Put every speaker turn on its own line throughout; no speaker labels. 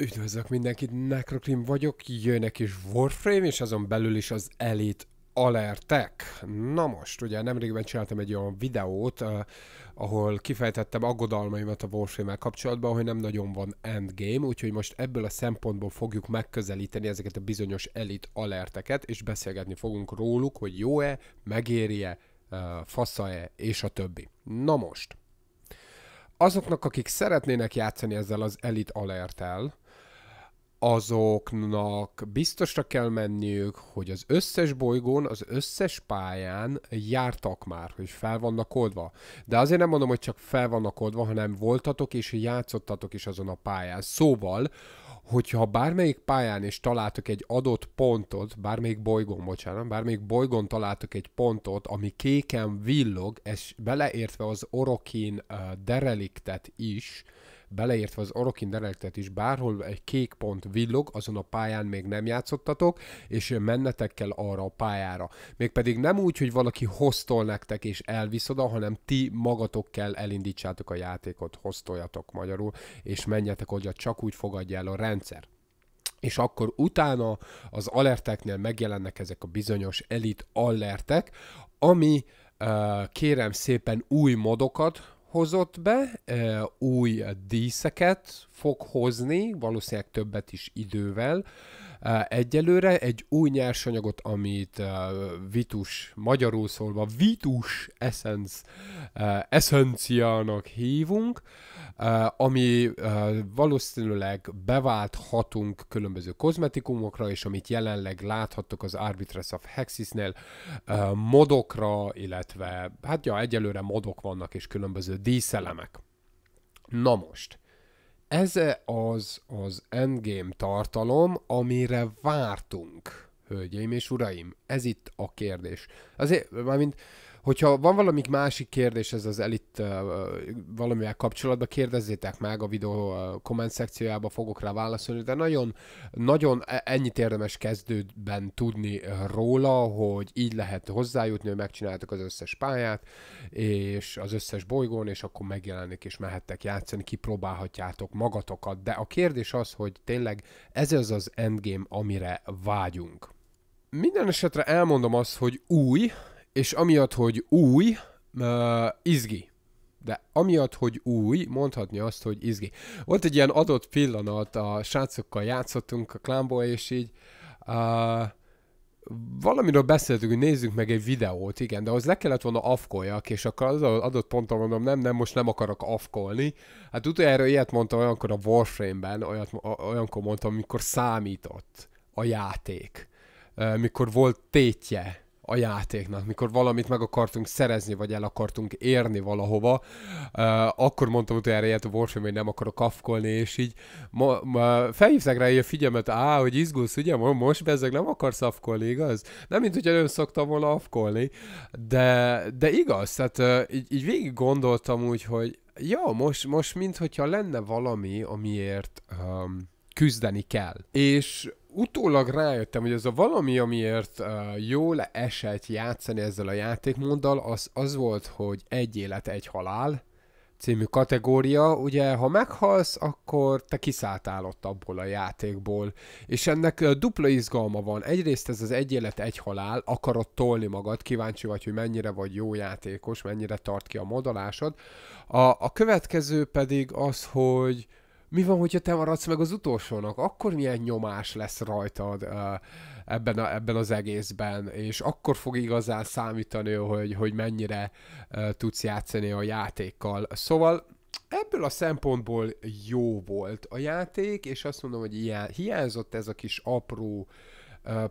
Üdvözlök mindenkit, Necroclim vagyok, jönnek is Warframe, és azon belül is az Elite alertek. Na most, ugye nemrégben csináltam egy olyan videót, uh, ahol kifejtettem aggodalmaimat a warframe kapcsolatban, hogy nem nagyon van endgame, úgyhogy most ebből a szempontból fogjuk megközelíteni ezeket a bizonyos Elite alerteket, és beszélgetni fogunk róluk, hogy jó-e, megéri-e, uh, fasza-e, és a többi. Na most, azoknak, akik szeretnének játszani ezzel az Elite alertel, azoknak biztosra kell menniük, hogy az összes bolygón, az összes pályán jártak már, hogy fel vannak oldva. De azért nem mondom, hogy csak fel vannak oldva, hanem voltatok és játszottatok is azon a pályán. Szóval, hogyha bármelyik pályán is találtok egy adott pontot, bármelyik bolygón, bocsánat, bármelyik bolygón találtok egy pontot, ami kéken villog, és beleértve az Orokin uh, dereliktet is, beleértve az Orokin Derelictet is, bárhol egy kék pont villog, azon a pályán még nem játszottatok, és mennetek kell arra a pályára. Mégpedig nem úgy, hogy valaki hoztol nektek és elvisz oda, hanem ti magatok kell elindítsátok a játékot, hoztoljatok magyarul, és menjetek oda, csak úgy fogadja el a rendszer és akkor utána az alerteknél megjelennek ezek a bizonyos elit alertek, ami kérem szépen új modokat hozott be, új díszeket fog hozni, valószínűleg többet is idővel. Egyelőre egy új nyersanyagot, amit Vitus, magyarul szólva Vitus Essence, Essenciának hívunk, ami valószínűleg beválthatunk különböző kozmetikumokra, és amit jelenleg láthattok az Arbitress of Hexisnél, modokra, illetve hát ja, egyelőre modok vannak, és különböző díszelemek. Na most, ez az az endgame tartalom, amire vártunk, hölgyeim és uraim. Ez itt a kérdés. Azért, mármint Hogyha van valami másik kérdés ez az elit uh, valamivel kapcsolatban, kérdezzétek meg, a videó komment szekciójába fogok rá válaszolni, de nagyon, nagyon e, ennyit érdemes kezdődben tudni róla, hogy így lehet hozzájutni, hogy megcsináltok az összes pályát, és az összes bolygón, és akkor megjelenik, és mehettek játszani, kipróbálhatjátok magatokat. De a kérdés az, hogy tényleg ez az az endgame, amire vágyunk. Minden esetre elmondom azt, hogy új, és amiatt, hogy új, uh, izgi. De amiatt, hogy új, mondhatni azt, hogy izgi. Volt egy ilyen adott pillanat, a srácokkal játszottunk a klámból, és így uh, valamiről beszéltünk, hogy nézzük meg egy videót, igen, de az le kellett volna afkoljak, és akkor az adott ponton mondom, nem, nem, most nem akarok afkolni. Hát utoljára ilyet mondtam olyankor a Warframe-ben, olyat, olyankor mondtam, amikor számított a játék. Mikor volt tétje, a játéknak, mikor valamit meg akartunk szerezni, vagy el akartunk érni valahova, uh, akkor mondtam utoljára ilyet a Warframe, hogy nem akarok kafkolni, és így ma, ma felhívták rá a figyelmet, á, hogy izgulsz, ugye, most bezeg nem akarsz afkolni, igaz? Nem, mint hogyha nem szoktam volna afkolni, de, de igaz, tehát uh, így, így végig gondoltam úgy, hogy ja, most, most mintha lenne valami, amiért um, küzdeni kell. És utólag rájöttem, hogy ez a valami, amiért uh, jól esett játszani ezzel a játékmóddal, az, az volt, hogy egy élet, egy halál című kategória. Ugye, ha meghalsz, akkor te kiszálltál ott abból a játékból. És ennek uh, dupla izgalma van. Egyrészt ez az egy élet, egy halál, akarod tolni magad, kíváncsi vagy, hogy mennyire vagy jó játékos, mennyire tart ki a modolásod. A, a következő pedig az, hogy mi van, hogyha te maradsz meg az utolsónak? Akkor milyen nyomás lesz rajtad ebben, a, ebben az egészben, és akkor fog igazán számítani, hogy, hogy mennyire tudsz játszani a játékkal. Szóval ebből a szempontból jó volt a játék, és azt mondom, hogy hiányzott ez a kis apró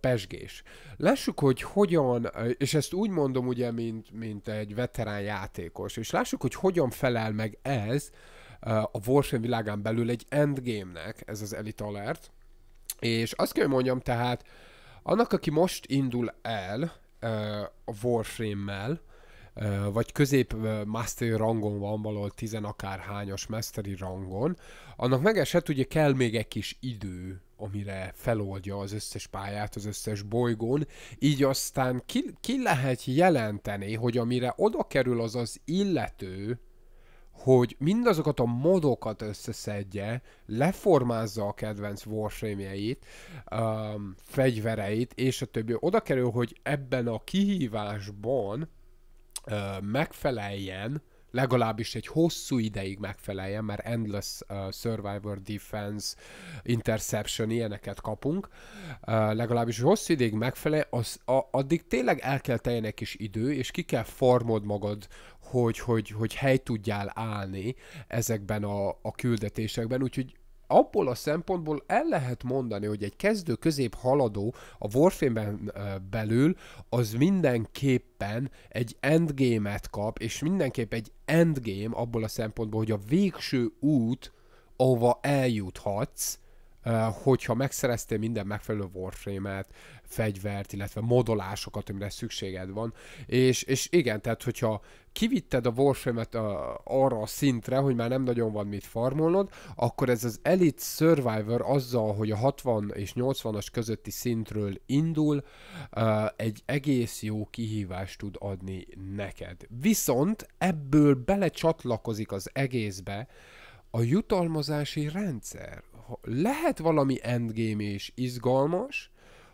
pesgés. Lássuk, hogy hogyan, és ezt úgy mondom ugye, mint, mint egy veterán játékos, és lássuk, hogy hogyan felel meg ez a Warframe világán belül egy endgame-nek ez az Elite Alert, és azt kell mondjam tehát, annak, aki most indul el a Warframe-mel, vagy közép mastery rangon van, valahol tizen akárhányas mastery rangon, annak megesett, ugye kell még egy kis idő, amire feloldja az összes pályát az összes bolygón, így aztán ki, ki lehet jelenteni, hogy amire oda kerül az az illető, hogy mindazokat a modokat összeszedje, leformázza a kedvenc warframe-jeit, um, fegyvereit, és a többi. Oda kerül, hogy ebben a kihívásban uh, megfeleljen legalábbis egy hosszú ideig megfeleljen, mert Endless uh, Survivor Defense, Interception, ilyeneket kapunk, uh, legalábbis hosszú ideig megfelel, az, a, addig tényleg el kell teljen egy kis idő, és ki kell formod magad, hogy, hogy, hogy hely tudjál állni ezekben a, a küldetésekben, úgyhogy abból a szempontból el lehet mondani, hogy egy kezdő közép haladó a Warframe-ben belül az mindenképpen egy endgame-et kap, és mindenképp egy endgame abból a szempontból, hogy a végső út, ahova eljuthatsz, hogyha megszereztél minden megfelelő Warframe-et, fegyvert, illetve modolásokat, amire szükséged van. És, és igen, tehát hogyha kivitted a Warframe-et a, arra a szintre, hogy már nem nagyon van mit farmolnod, akkor ez az Elite Survivor azzal, hogy a 60 és 80-as közötti szintről indul, egy egész jó kihívást tud adni neked. Viszont ebből belecsatlakozik az egészbe a jutalmazási rendszer. Lehet valami endgame és izgalmas,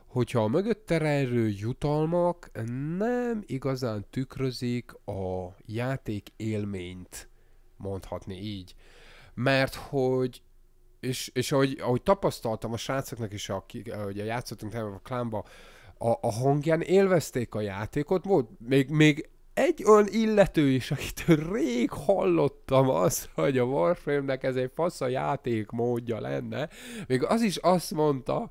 hogyha a mögötte rejlő jutalmak nem igazán tükrözik a játék élményt, mondhatni így. Mert hogy és, és ahogy, ahogy tapasztaltam a srácoknak is, akik, ahogy játszottunk a klánba, a, a hangján élvezték a játékot, volt még, még egy olyan illető is, akitől rég hallottam az, hogy a Warframe-nek ez egy fasz a játékmódja lenne, még az is azt mondta,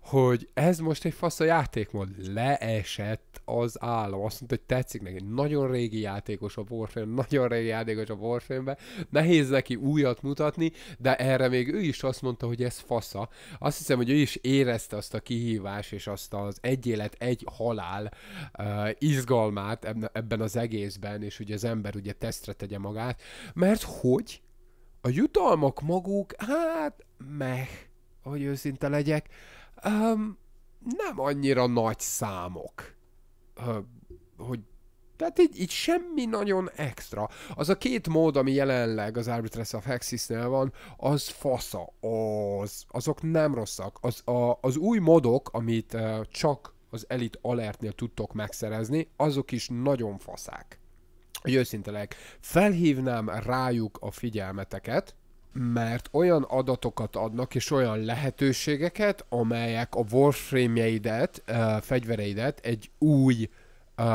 hogy ez most egy fasz a játékmód. Leesett az állam. Azt mondta, hogy tetszik neki. Nagyon régi játékos a Warframe, nagyon régi játékos a Warframe-be. Nehéz neki újat mutatni, de erre még ő is azt mondta, hogy ez fasza. Azt hiszem, hogy ő is érezte azt a kihívás és azt az egy élet, egy halál uh, izgalmát ebben a az egészben, és ugye az ember ugye tesztre tegye magát, mert hogy a jutalmak maguk, hát meh, hogy őszinte legyek, um, nem annyira nagy számok. Uh, hogy tehát így, így semmi nagyon extra. Az a két mód, ami jelenleg az Arbitress of Hexisnél van, az fasza. Az, azok nem rosszak. Az, a, az új modok, amit uh, csak az Elite Alertnél tudtok megszerezni, azok is nagyon faszák. Hogy őszinte felhívnám rájuk a figyelmeteket, mert olyan adatokat adnak és olyan lehetőségeket, amelyek a Warframe-jeidet, fegyvereidet egy új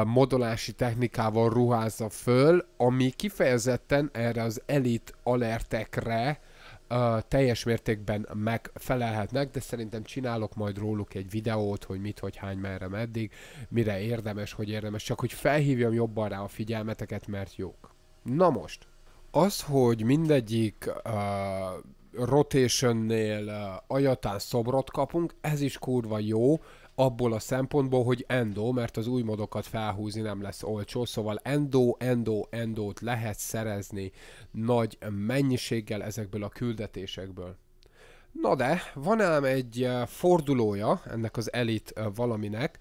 modolási technikával ruházza föl, ami kifejezetten erre az elit alertekre teljes mértékben megfelelhetnek, de szerintem csinálok majd róluk egy videót, hogy mit, hogy hány, merre, meddig, mire érdemes, hogy érdemes, csak hogy felhívjam jobban rá a figyelmeteket, mert jók. Na most, az, hogy mindegyik uh, rotationnél uh, ajatán szobrot kapunk, ez is kurva jó, abból a szempontból, hogy endo, mert az új modokat felhúzni nem lesz olcsó, szóval endo, endo, endót lehet szerezni nagy mennyiséggel ezekből a küldetésekből. Na de, van ám egy eh, fordulója ennek az elit eh, valaminek,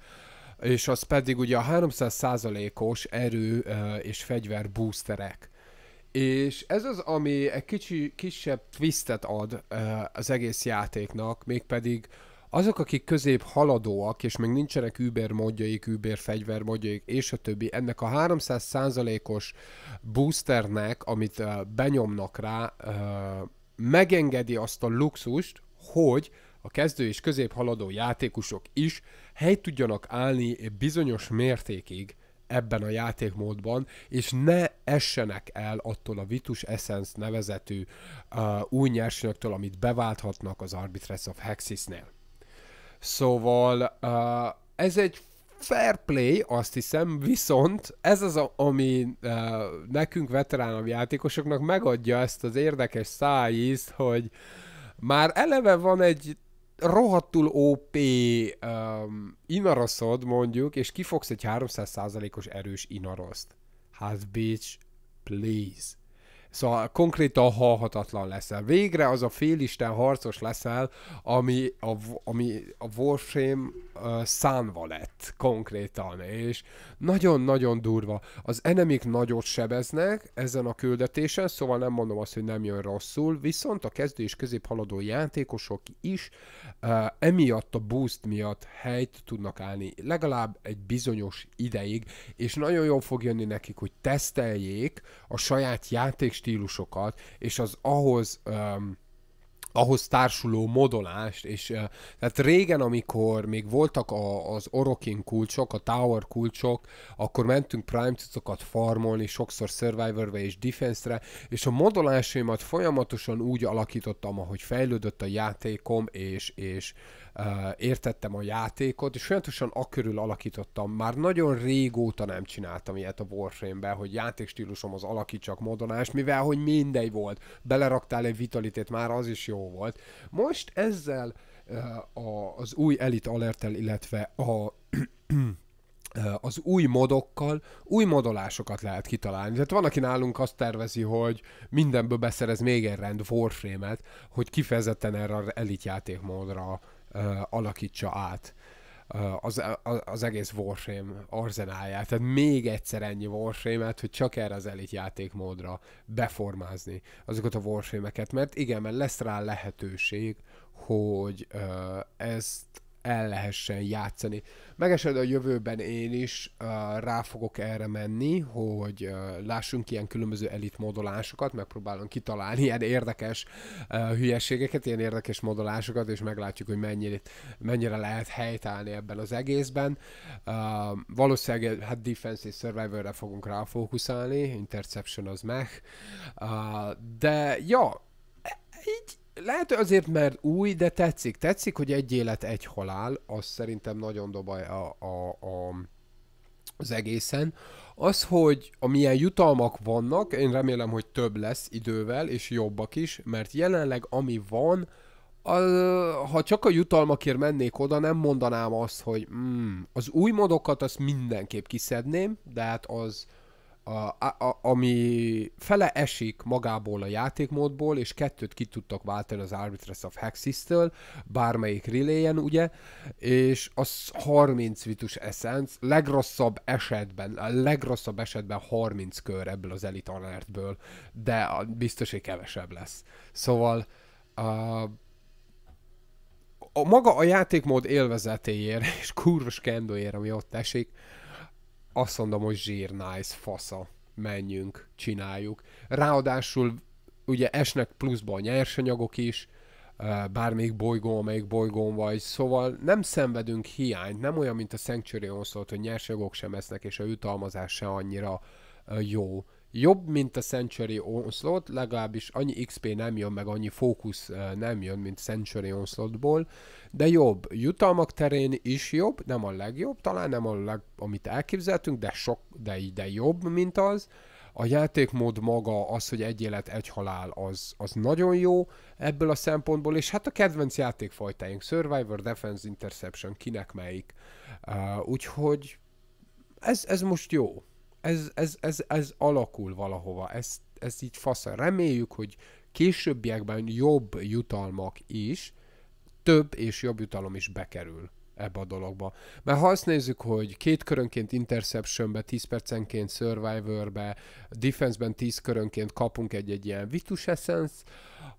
és az pedig ugye a 300%-os erő eh, és fegyver boosterek. És ez az, ami egy kicsi, kisebb twistet ad az egész játéknak, mégpedig azok, akik közép haladóak, és még nincsenek Uber modjaik, Uber fegyver modjaik, és a többi, ennek a 300%-os boosternek, amit benyomnak rá, megengedi azt a luxust, hogy a kezdő és közép haladó játékosok is hely tudjanak állni bizonyos mértékig ebben a játékmódban, és ne essenek el attól a Vitus Essence nevezetű uh, új nyersanyagtól, amit beválthatnak az Arbitress of Hexisnél. Szóval uh, ez egy fair play, azt hiszem, viszont ez az, a, ami uh, nekünk veteránabb játékosoknak megadja ezt az érdekes szájízt, hogy már eleve van egy rohadtul OP um, inaroszod mondjuk, és kifogsz egy 300%-os erős inaroszt. Hát bitch, please. Szóval konkrétan halhatatlan leszel. Végre az a félisten harcos leszel, ami a, ami a Warframe uh, szánva lett konkrétan, és nagyon-nagyon durva. Az enemik nagyot sebeznek ezen a küldetésen, szóval nem mondom azt, hogy nem jön rosszul, viszont a kezdő és középhaladó játékosok is uh, emiatt a boost miatt helyt tudnak állni legalább egy bizonyos ideig, és nagyon jól fog jönni nekik, hogy teszteljék a saját játékstílusokat, és az ahhoz um, ahhoz társuló modolást, és tehát régen, amikor még voltak a, az Orokin kulcsok, a Tower kulcsok, akkor mentünk Prime cuccokat farmolni, sokszor Survivor-be és Defense-re, és a modolásaimat folyamatosan úgy alakítottam, ahogy fejlődött a játékom, és, és értettem a játékot, és folyamatosan akörül alakítottam. Már nagyon régóta nem csináltam ilyet a Warframe-be, hogy játékstílusom az alakítsak modolást, mivel hogy mindegy volt. Beleraktál egy vitalitét, már az is jó volt. Most ezzel az új Elite Alertel, illetve a az új modokkal új modolásokat lehet kitalálni. Tehát van, aki nálunk azt tervezi, hogy mindenből beszerez még egy rend Warframe-et, hogy kifejezetten erre az elit játékmódra uh, alakítsa át az, az egész Warframe arzenáját. Tehát még egyszer ennyi Warframe-et, hogy csak erre az elit játékmódra beformázni azokat a Warframe-eket, mert igen, mert lesz rá lehetőség, hogy ezt el lehessen játszani. Megesed a jövőben én is uh, rá fogok erre menni, hogy uh, lássunk ilyen különböző elit modolásokat, megpróbálom kitalálni ilyen érdekes uh, hülyeségeket, ilyen érdekes modolásokat, és meglátjuk, hogy mennyire, mennyire lehet helytállni ebben az egészben. Uh, valószínűleg hát Defense és Survivor-re fogunk ráfókuszálni, Interception az meg. Uh, de ja, így lehet azért, mert új, de tetszik. Tetszik, hogy egy élet, egy halál, az szerintem nagyon dobaj a, a, a, az egészen. Az, hogy amilyen jutalmak vannak, én remélem, hogy több lesz idővel, és jobbak is, mert jelenleg ami van, a, ha csak a jutalmakért mennék oda, nem mondanám azt, hogy mm, az új modokat azt mindenképp kiszedném, de hát az, a, a, ami fele esik magából a játékmódból, és kettőt ki tudtak váltani az Arbitress of Hexis-től, bármelyik reléjen, ugye, és az 30 Vitus Essence, legrosszabb esetben, a legrosszabb esetben 30 kör ebből az Elite Alertből, de biztos, hogy kevesebb lesz. Szóval a, a maga a játékmód élvezetéért, és kurvos kendóért, ami ott esik, azt mondom, hogy zsír, nice, fasza, menjünk, csináljuk. Ráadásul ugye esnek pluszba a nyersanyagok is, bármelyik bolygó, amelyik bolygón vagy, szóval nem szenvedünk hiányt, nem olyan, mint a Sanctuary Onslaught, hogy nyersanyagok sem esznek, és a jutalmazás se annyira jó jobb, mint a Century Onslaught, legalábbis annyi XP nem jön, meg annyi fókusz nem jön, mint Century Onslaught-ból, de jobb. Jutalmak terén is jobb, nem a legjobb, talán nem a leg, amit elképzeltünk, de, sok, de, de jobb, mint az. A játékmód maga, az, hogy egy élet, egy halál, az, az nagyon jó ebből a szempontból, és hát a kedvenc játékfajtáink, Survivor, Defense, Interception, kinek melyik. Uh, úgyhogy ez, ez most jó ez, ez, ez, ez alakul valahova, ez, ez így fasz. Reméljük, hogy későbbiekben jobb jutalmak is, több és jobb jutalom is bekerül ebbe a dologba. Mert ha azt nézzük, hogy két körönként Interceptionbe, 10 percenként Survivorbe, Defense-ben 10 körönként kapunk egy-egy ilyen Vitus Essence,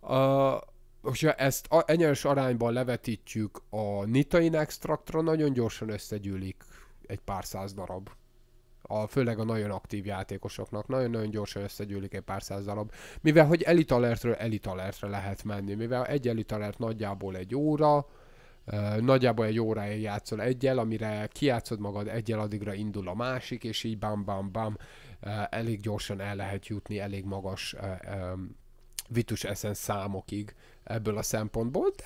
uh, hogyha ezt a, enyes arányban levetítjük a Nitain Extractra, nagyon gyorsan összegyűlik egy pár száz darab a, főleg a nagyon aktív játékosoknak. Nagyon-nagyon gyorsan összegyűlik egy pár száz darab. Mivel, hogy Elite Alertről Elite Alertre lehet menni, mivel egy Elite Alert nagyjából egy óra, nagyjából egy órája játszol egyel, amire kiátszod magad egyel, addigra indul a másik, és így bam, bam, bam, elég gyorsan el lehet jutni elég magas Vitus Essence számokig ebből a szempontból, de,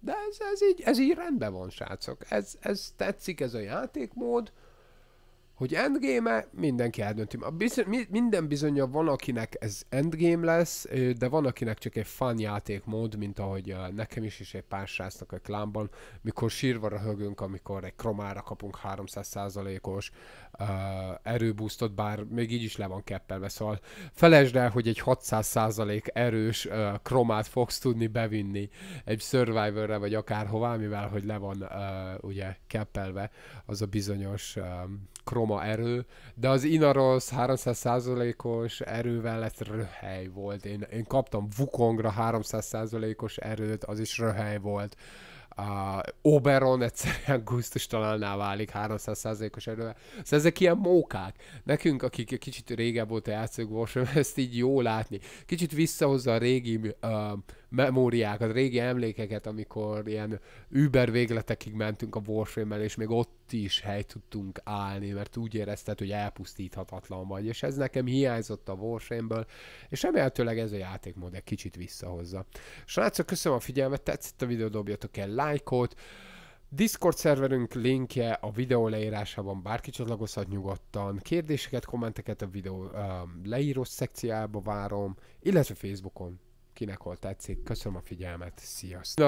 de ez, ez, így, ez így rendben van, srácok. Ez, ez tetszik, ez a játékmód, hogy endgame mindenki eldönti. A biz- minden bizonyja van, akinek ez endgame lesz, de van, akinek csak egy fun játékmód, mint ahogy nekem is, és egy pár srácnak a klánban, mikor sírva röhögünk, amikor egy kromára kapunk 300%-os uh, erőboostot, bár még így is le van keppelve, szóval felejtsd el, hogy egy 600% erős uh, kromát fogsz tudni bevinni egy Survivorre, vagy akárhová, mivel hogy le van uh, ugye keppelve az a bizonyos um, kroma erő, de az Inaros 300%-os erővel lett röhely volt. Én, én kaptam Wukongra 300%-os erőt, az is röhely volt. Uh, Oberon egyszerűen gusztustalanná válik 300%-os erővel. Szóval ezek ilyen mókák. Nekünk, akik kicsit régebb óta játszunk Warframe, ezt így jó látni. Kicsit visszahozza a régi uh, memóriákat, régi emlékeket, amikor ilyen über végletekig mentünk a Warframe-mel, és még ott is hely tudtunk állni, mert úgy érezted, hogy elpusztíthatatlan vagy, és ez nekem hiányzott a Warframe-ből, és remélhetőleg ez a játékmód egy kicsit visszahozza. Srácok, köszönöm a figyelmet, tetszett a videó, dobjatok el lájkot, Discord szerverünk linkje a videó leírásában, bárki csatlakozhat nyugodtan, kérdéseket, kommenteket a videó uh, leíró szekciába várom, illetve Facebookon kinek hol tetszik. Köszönöm a figyelmet, sziasztok!